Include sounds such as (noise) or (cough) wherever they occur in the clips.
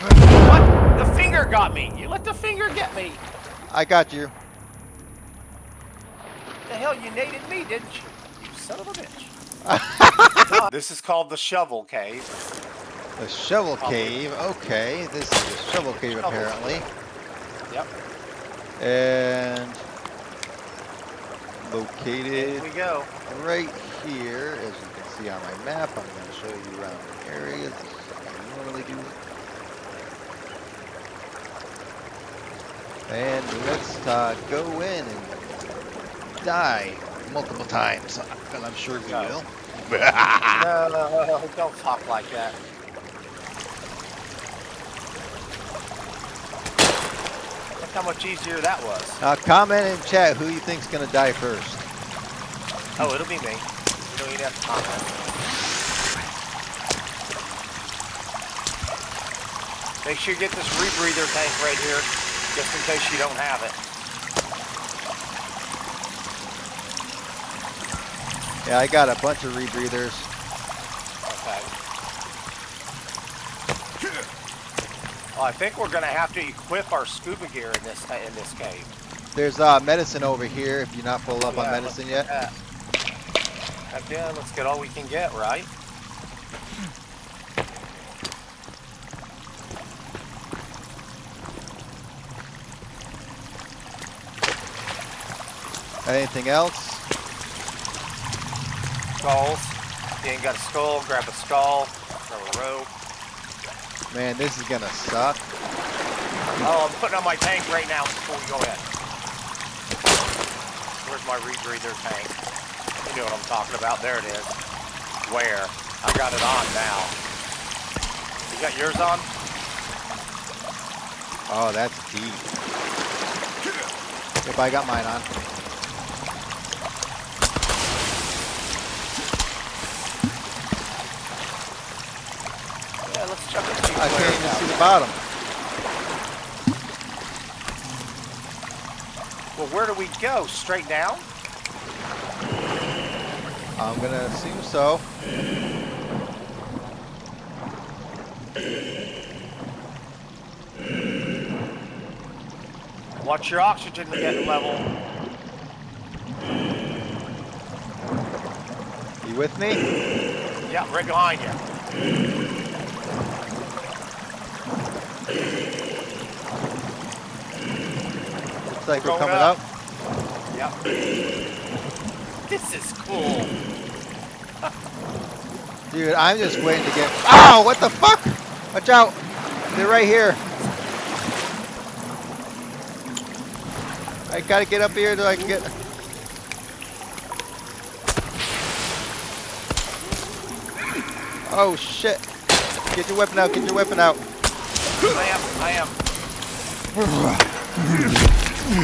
What? The finger got me. You let the finger get me. I got you. The hell, you naded me, didn't you? You son of a bitch. (laughs) this is called the shovel cave. The shovel cave. Okay, this is a shovel cave Shovel. apparently. Yep. And Here located we go. right here, as you can see on my map. I'm going to show you around the area. This is what I normally do. And let's uh, go in and die multiple times. And I'm sure we Go. will. (laughs) No, don't talk like that. Look how much easier that was. Uh, comment in chat who you think's going to die first. Oh, it'll be me. You don't even have to comment. Make sure you get this rebreather tank right here, just in case you don't have it. Yeah, I got a bunch of rebreathers. Okay. Well, I think we're gonna have to equip our scuba gear in this in this cave. There's uh, medicine over here if you're not full up on medicine yet. Yeah. Heck yeah, let's get all we can get, right? Anything else? Skulls. You ain't got a skull, grab a skull, grab a rope. Man, this is gonna suck. Oh, I'm putting on my tank right now before we go in. Where's my rebreather tank? You know what I'm talking about. There it is. Where? I've got it on now. You got yours on? Oh, that's deep. Yep, I got mine on. Yeah, let's check and see I can't even see the bottom. Well, where do we go? Straight down? I'm gonna assume so. Watch your oxygen getting level. You with me? Yeah, right behind you. Like we're coming up. up. Yep. This is cool. (laughs) Dude, I'm just waiting to get. Ow! What the fuck? Watch out! They're right here. I gotta get up here so I can get. Oh shit! Get your weapon out! Get your weapon out! I am, I am. (laughs) This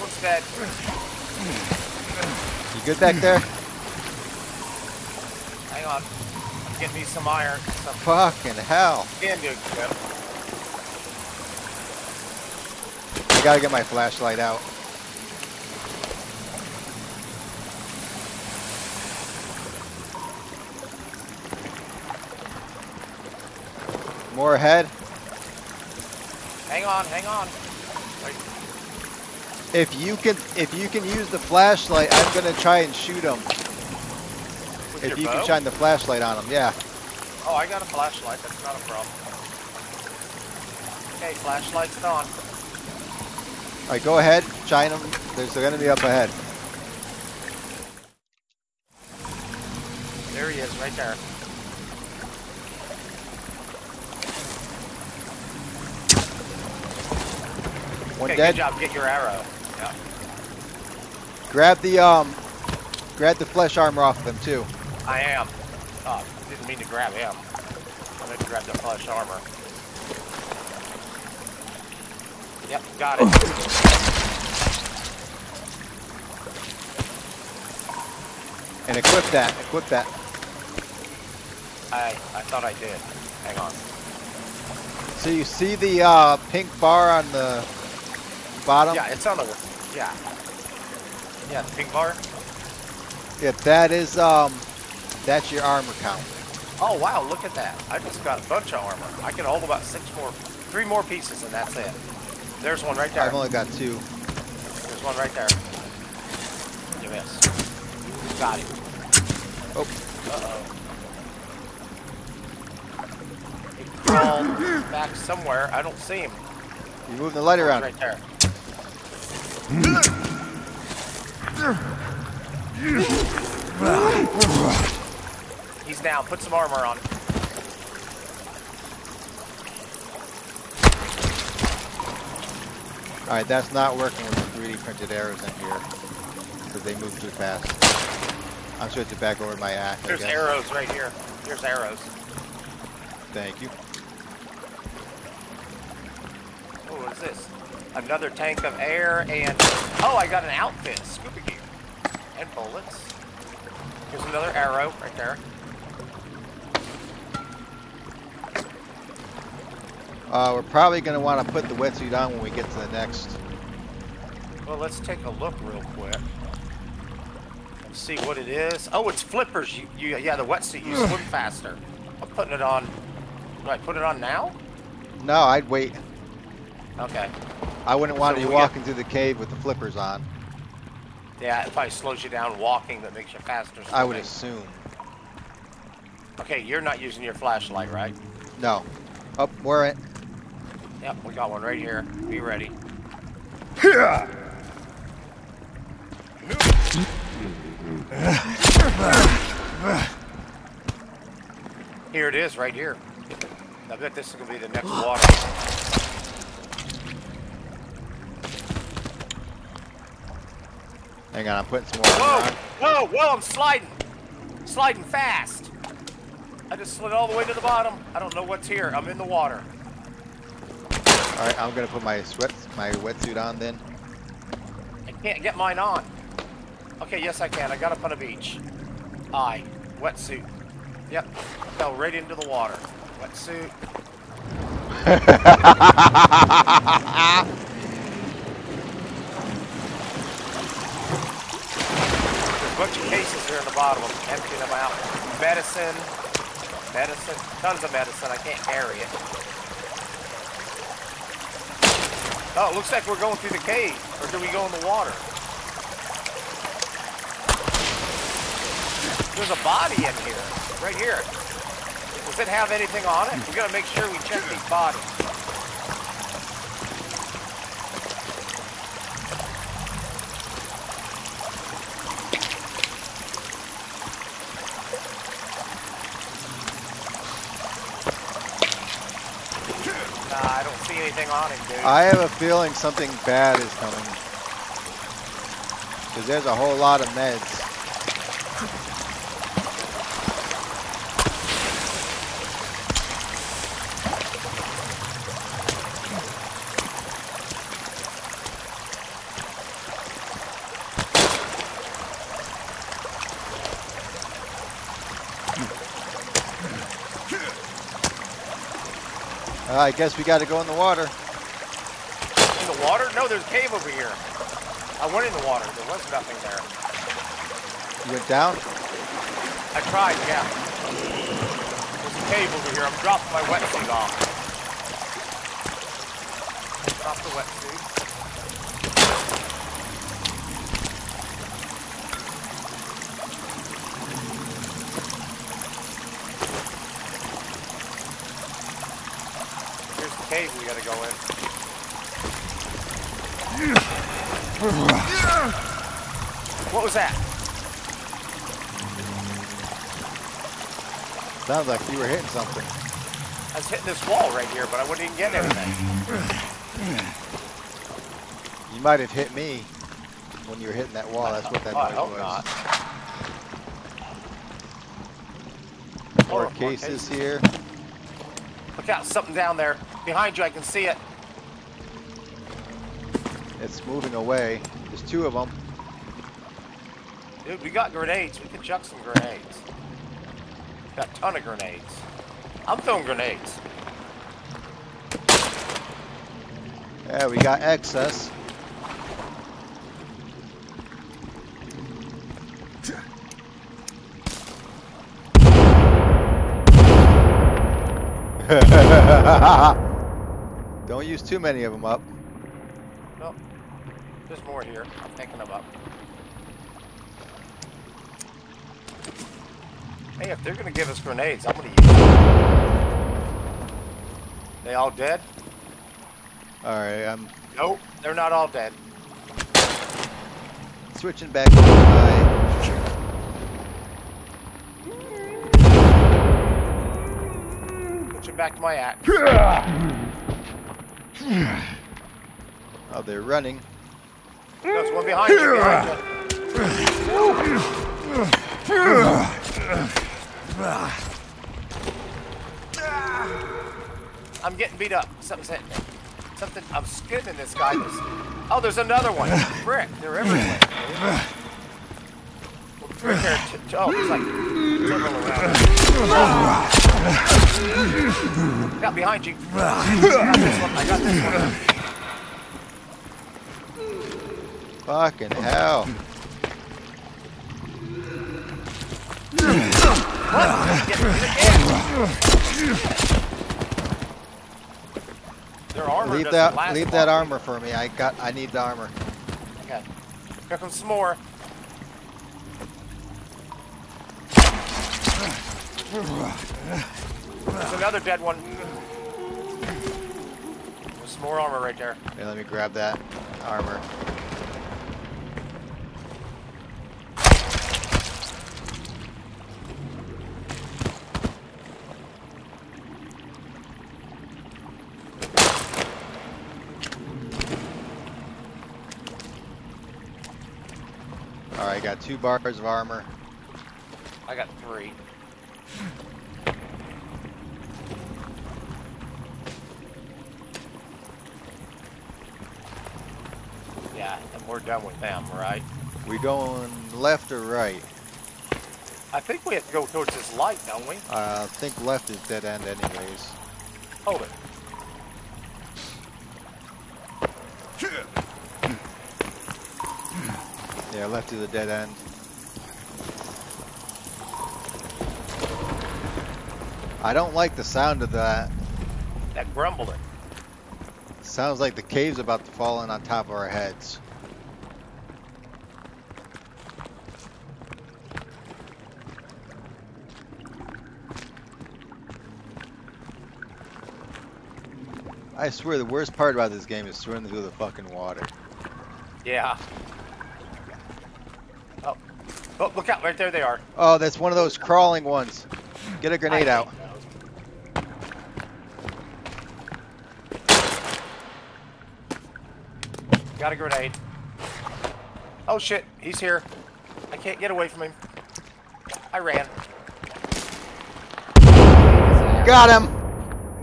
one's dead. You good back there? Hang on. I'm me some iron. Some Fucking hell! do, Jim. I gotta get my flashlight out. Ahead. Hang on, hang on. If you can, if you can use the flashlight, I'm gonna try and shoot them. with If you bow? can shine the flashlight on them, yeah. Oh, I got a flashlight. That's not a problem. Okay, flashlight's on. All right, go ahead, shine them. There's they're gonna be up ahead. There he is, right there. One okay, dead. good job. Get your arrow. Yeah. Grab the um, grab the flesh armor off them too. I am. Oh, didn't mean to grab him. I meant to grab the flesh armor. Yep, got it. (coughs) And equip that. Equip that. I I thought I did. Hang on. So you see the uh, pink bar on the bottom? Yeah, it's on the. Yeah. Yeah, the pink bar. Yeah, that is um, that's your armor count. Oh wow, look at that! I just got a bunch of armor. I can hold about six more, three more pieces, and that's it. There's one right there. I've only got two. There's one right there. You missed. Got him. Oh. Uh-oh. He crawled back somewhere. I don't see him. You moving the light around. Right there. He's down. Put some armor on. All right, that's not working with the 3D printed arrows in here because they move too fast. I'm switching back over my axe. There's guess. arrows right here. Here's arrows. Thank you. Oh, what is this? Another tank of air and... Oh, I got an outfit. Scuba gear. And bullets. Here's another arrow right there. Uh, we're probably going to want to put the wetsuit on when we get to the next. Well, let's take a look real quick. Let's see what it is. Oh, it's flippers. You, you, yeah, the wetsuit. You swim (sighs) faster. I'm putting it on. Do I put it on now? No, I'd wait. Okay. I wouldn't want So you we walking through the cave with the flippers on. Yeah, it probably slows you down walking. That makes you faster. I would assume. Okay, you're not using your flashlight, right? No. Up, we're in. Yep, we got one right here. Be ready. Here it is, right here. I bet this is gonna be the next (gasps) water. Hang on, I'm putting some more Whoa! Whoa! Whoa! I'm sliding. Sliding fast. I just slid all the way to the bottom. I don't know what's here. I'm in the water. All right, I'm gonna put my sweat, my wetsuit on then. I can't get mine on. Okay, yes I can. I got up on a beach. I. Wetsuit. Yep. Fell right into the water. Wetsuit. (laughs) There's a bunch of cases here in the bottom. I'm emptying them out. Medicine. Medicine. Tons of medicine. I can't carry it. Oh, looks like we're going through the cave. Or do we go in the water? There's a body in here. Right here. Does it have anything on it? We gotta make sure we check these bodies. Nah, I don't see anything on him, dude. I have a feeling something bad is coming. Because there's a whole lot of meds. I guess we got to go in the water. In the water? No, there's a cave over here. I went in the water. There was nothing there. You went down? I tried, yeah. There's a cave over here. I'm dropping my wetsuit off. Drop the wetsuit. Cave we gotta go in. What was that? Sounds like you were hitting something. I was hitting this wall right here, but I wouldn't even get anything. You might have hit me when you were hitting that wall. That's what that Oh, noise was. not. More more cases here. Look out, something down there. Behind you, I can see it. It's moving away. There's two of them. Dude, we got grenades. We can chuck some grenades. Got a ton of grenades. I'm throwing grenades. Yeah, we got excess. (laughs) Don't use too many of them up. No, there's more here. I'm picking them up. Hey, if they're gonna give us grenades, I'm gonna use them. They all dead? Alright, I'm Nope, they're not all dead. switching back to my... Switching back to my axe. Oh, they're running. There's one behind you. Behind you. I'm getting beat up. Something's hitting me. Something. I'm skinning this guy. Oh, there's another one. Frick, they're everywhere. T- t- oh, it's like several around. Got behind you. I this one. I got this one. Fucking hell. Get, get again. Their armor Leave that leave that armor for me. I got I need the armor. Okay. Here comes some more. There's another dead one. There's some more armor right there. Here, let me grab that armor. Alright, got two bars of armor. I got three. We're done with them, right? We going left or right? I think we have to go towards this light, don't we? Uh, I think left is dead end anyways. Hold it. Yeah, left is a dead end. I don't like the sound of that. That grumbling. Sounds like the cave's about to fall in on top of our heads. I swear the worst part about this game is swimming through the fucking water. Yeah. Oh. Oh, look out. Right there they are. Oh, that's one of those crawling ones. Get a grenade out. Got a grenade. Oh shit, he's here. I can't get away from him. I ran. Got him!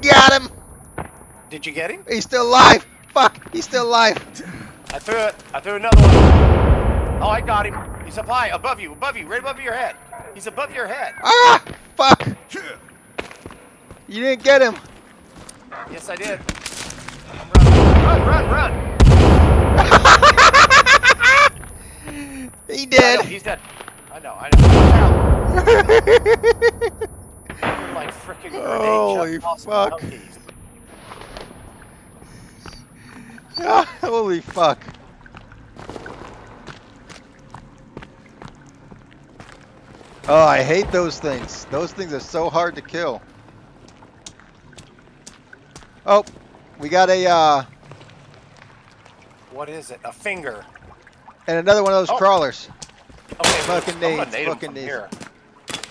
Got him! Did you get him? He's still alive! Fuck! He's still alive! I threw it. I threw another one. Oh, I got him. He's up high, above you, above you, right above your head. He's above your head. Ah! Fuck! You didn't get him! Yes, I did. Run, run, run. (laughs) He dead. know, he's dead. I know, I know. Watch out. (laughs) You're like freaking grenade Holy fuck. Ah, Holy fuck. Oh, I hate those things. Those things are so hard to kill. Oh, we got a, uh, What is it? A finger. and another one of those Oh. crawlers. Okay, Fucking nades, fucking nades. here.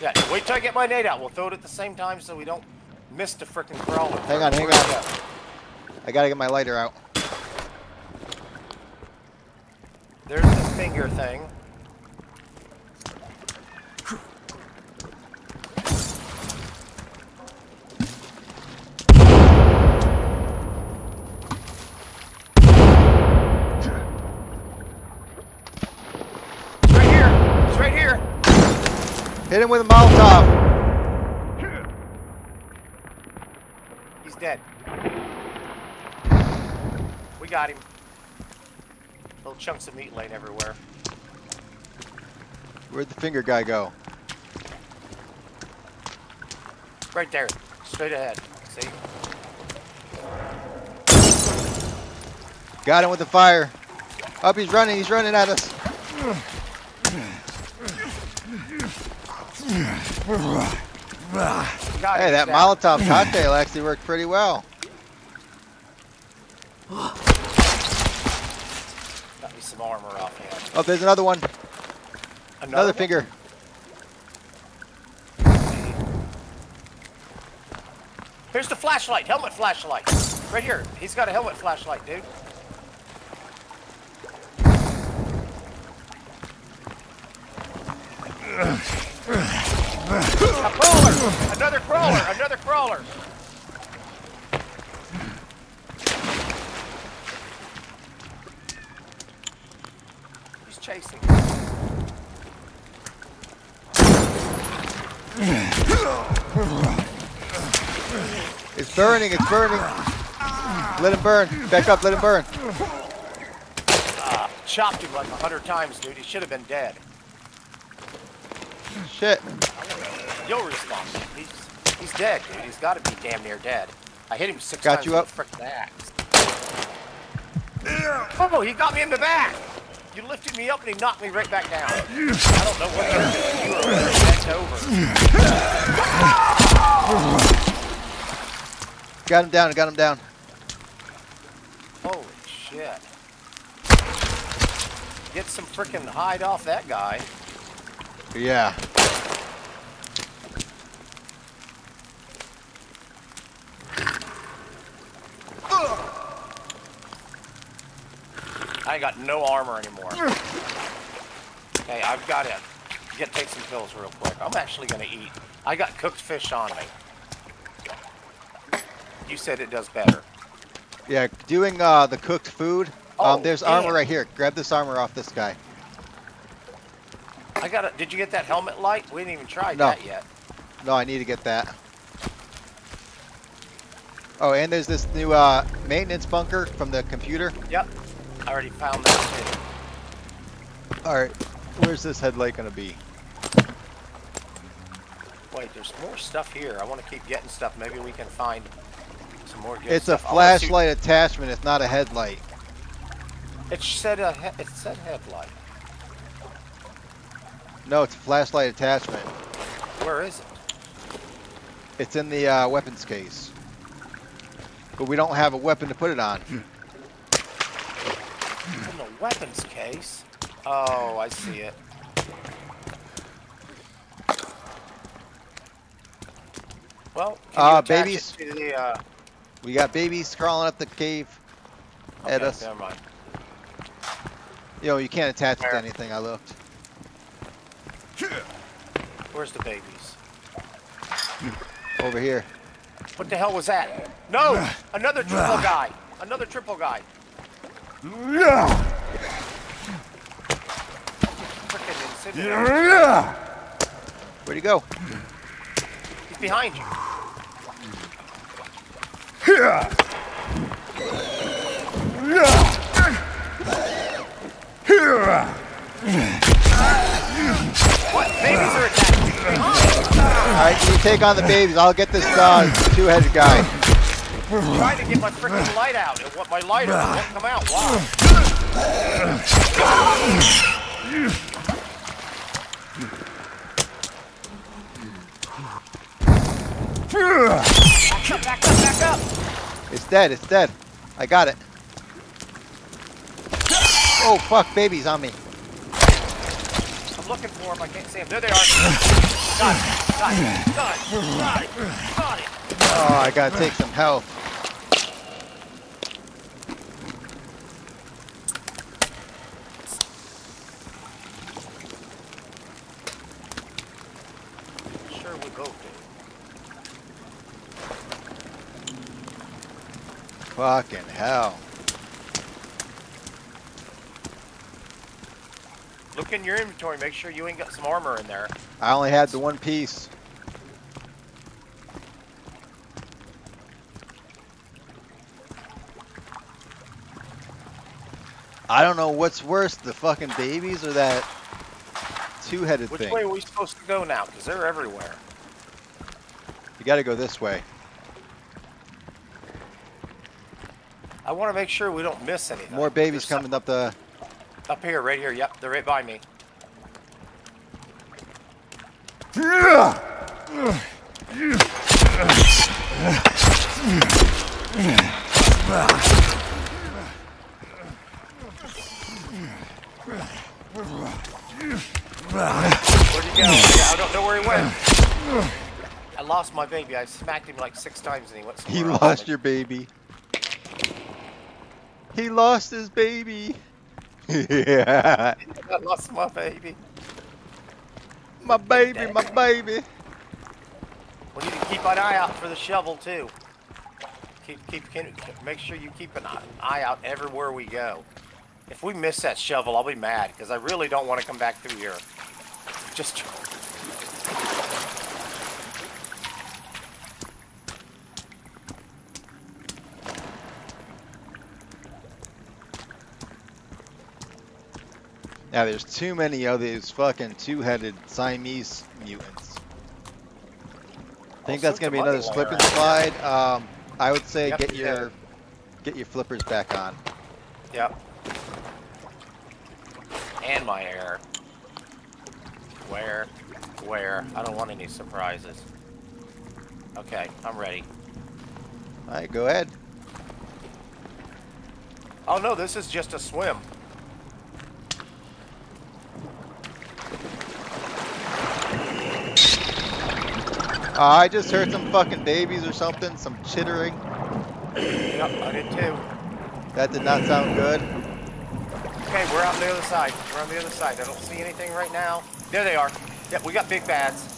Yeah, wait till I get my nade out. We'll throw it at the same time so we don't miss the freaking crawler. Hang on, hang on. I gotta get my lighter out. There's the finger thing. Right here. It's right here. Hit him with a Molotov. He's dead. We got him. Little chunks of meat laying everywhere. Where'd the finger guy go? Right there. Straight ahead. See? Got him with the fire. Up, he's running. He's running at us. Hey, that Molotov cocktail actually worked pretty well. (laughs) Some armor off him. Oh, there's another one. Another one? finger. Here's the flashlight, helmet flashlight. Right here. He's got a helmet flashlight, dude. A crawler! Another crawler! Another crawler! Chasing. It's burning. It's burning. Let him burn. Back up. Let him burn. Ah, chopped him like a hundred times, dude. He should have been dead. Shit. You'll respawn. He's he's dead, dude. He's got to be damn near dead. I hit him six Got times you up? a frickin' axe. Oh, he got me in the back. You lifted me up and he knocked me right back down. I don't know what you're doing. You were already bent over. Got him down. Got him down. Holy shit. Get some frickin' hide off that guy. Yeah. I ain't got no armor anymore. Okay, I've got to get take some pills real quick. I'm actually gonna eat. I got cooked fish on me. You said it does better. Yeah. Doing uh, the cooked food. Oh, um, there's armor right here. Grab this armor off this guy. I got it. Did you get that helmet light? We didn't even try No. that yet. No, I need to get that. Oh, and there's this new uh, maintenance bunker from the computer. Yep. I already found that too. All right. Where's this headlight gonna be? Wait, there's more stuff here. I want to keep getting stuff. Maybe we can find some more good It's a stuff. I wanna see- flashlight attachment. It's not a headlight. It said a he- it said headlight. No, it's a flashlight attachment. Where is it? It's in the uh, weapons case. But we don't have a weapon to put it on. (laughs) In the weapons case. Oh, I see it. Well, can Uh, attach babies? it to the, uh, We got babies crawling up the cave at us. Never mind. You know, you can't attach it to anything. I looked. Where's the babies? Over here. What the hell was that? No! Another triple guy! Another triple guy! Where'd he go? He's behind you. What? Babies are attacking All right, you take on the babies. I'll get this uh, two-headed guy. I'm trying to get my freaking light out. It my lighter won't come out. Why? Back up, back up, back up. It's dead. It's dead. I got it. Oh fuck! Babies on me. I'm looking for him. I can't see him. There they are. Got it. Got it. Got it. Got it. Got it. Oh, I gotta take some health. Sure we both do. Fucking hell. Look in your inventory. Make sure you ain't got some armor in there. I only had the one piece. I don't know what's worse, the fucking babies or that two-headed thing. Which way are we supposed to go now? Because they're everywhere. You gotta go this way. I want to make sure we don't miss anything. More babies There's coming up the. Up here, right here. Yep, they're right by me. Where'd he go? Yeah, I don't know where he went. I lost my baby. I smacked him like six times and he went He lost your baby. He lost his baby. yeah. I lost my baby. My baby, my baby. We need to keep an eye out for the shovel too. Keep, keep, keep make sure you keep an eye- eye out everywhere we go. If we miss that shovel, I'll be mad because I really don't want to come back through here. Just. Now there's too many of these fucking two-headed Siamese mutants. I think that's gonna be another slip and slide. Um, I would say Yep, get your get your flippers back on. Yep. And my air. Where? Where? I don't want any surprises. Okay, I'm ready. All right, go ahead. Oh no, this is just a swim. I just heard some fucking babies or something, some chittering. Yep, I did too. That did not sound good. Okay, we're on the other side. We're on the other side. I don't see anything right now. There they are. Yep, we got big bads.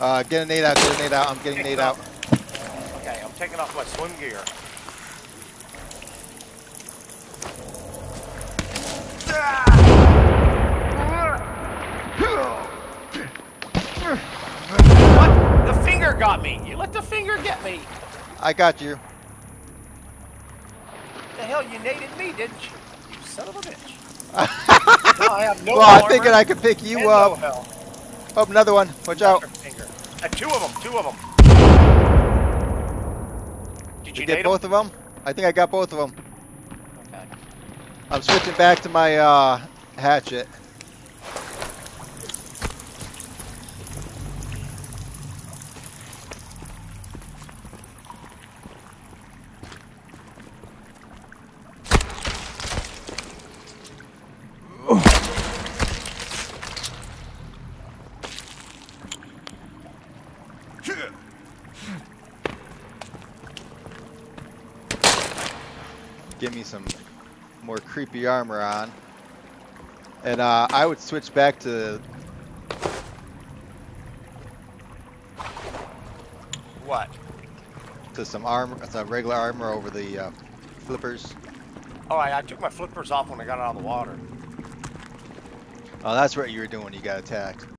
Uh, get a nade out, get a nade out. I'm getting nade out. Okay, I'm taking off my swim gear. What? The finger got me. You let the finger get me. I got you. The hell, you naded me, didn't you? You son of a bitch. (laughs) Now I have no well, I armor figured I could pick you up. health. Oh, another one. Watch out. Finger. Uh, two of them. Two of them. Did you You get both of them? I think I got both of them. them? Okay. I'm switching back to my uh, hatchet. Give me some more creepy armor on. And uh, I would switch back to What? to some armor, some regular armor over the uh, flippers. Oh, I, I took my flippers off when I got out of the water. Oh, that's what you were doing when you got attacked.